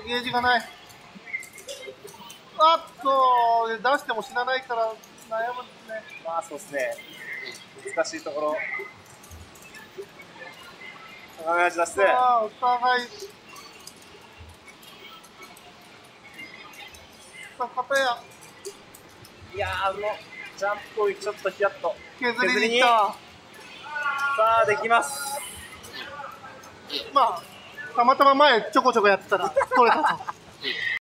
ゲージがない。あっと、出しても死なないから悩むんですね。まあそうですね。難しいところ。鏡味出して。さあ、お互い。さあ、片やいやー、あの、ジャンプ攻撃ちょっとヒヤッと。削りにいっさた。あ、できます。まあ、たまたま前ちょこちょこやってたら取れたと。